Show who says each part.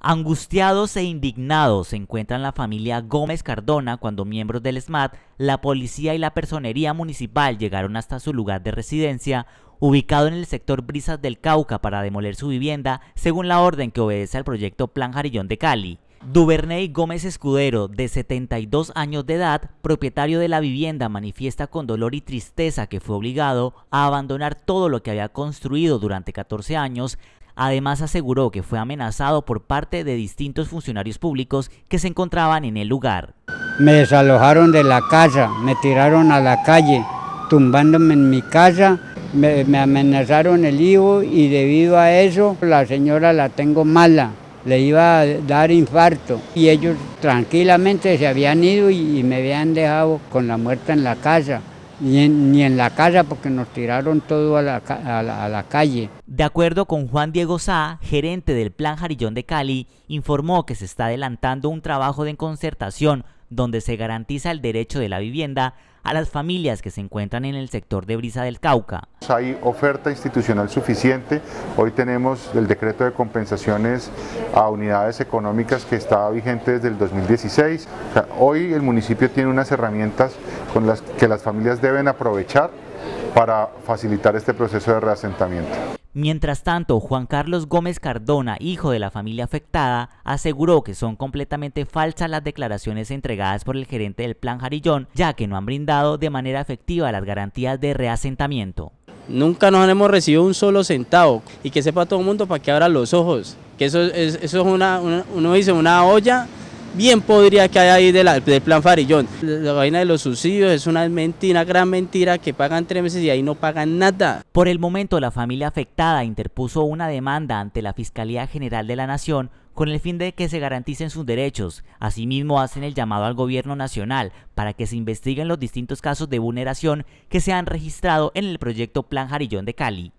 Speaker 1: Angustiados e indignados se encuentran la familia Gómez Cardona cuando miembros del SMAT, la policía y la personería municipal llegaron hasta su lugar de residencia, ubicado en el sector Brisas del Cauca para demoler su vivienda, según la orden que obedece al proyecto Plan Jarillón de Cali. Duvernay Gómez Escudero, de 72 años de edad, propietario de la vivienda, manifiesta con dolor y tristeza que fue obligado a abandonar todo lo que había construido durante 14 años Además aseguró que fue amenazado por parte de distintos funcionarios públicos que se encontraban en el lugar.
Speaker 2: Me desalojaron de la casa, me tiraron a la calle, tumbándome en mi casa, me, amenazaron el hijo y debido a eso la señora la tengo mala. Le iba a dar infarto. Y ellos tranquilamente se habían ido y, me habían dejado con la muerte en la casa ni en, la casa porque nos tiraron todo a la, a la, calle.
Speaker 1: De acuerdo con Juan Diego Sá, gerente del Plan Jarillón de Cali, informó que se está adelantando un trabajo de concertación donde se garantiza el derecho de la vivienda a las familias que se encuentran en el sector de Brisa del Cauca.
Speaker 3: Hay oferta institucional suficiente. Hoy tenemos el decreto de compensaciones a unidades económicas que estaba vigente desde el 2016. hoy el municipio tiene unas herramientas con las que las familias deben aprovechar para facilitar este proceso de reasentamiento.
Speaker 1: Mientras tanto, Juan Carlos Gómez Cardona, hijo de la familia afectada, aseguró que son completamente falsas las declaraciones entregadas por el gerente del Plan Jarillón, ya que no han brindado de manera efectiva las garantías de reasentamiento.
Speaker 4: Nunca nos hemos recibido un solo centavo y que sepa todo el mundo para que abra los ojos, que eso es, eso es una, uno dice una olla bien podría que haya ahí del plan Farillón. La vaina de los subsidios es una mentira, gran mentira, que pagan tres meses y ahí no pagan nada.
Speaker 1: Por el momento, la familia afectada interpuso una demanda ante la Fiscalía General de la Nación con el fin de que se garanticen sus derechos. Asimismo, hacen el llamado al gobierno nacional para que se investiguen los distintos casos de vulneración que se han registrado en el proyecto Plan Jarillón de Cali.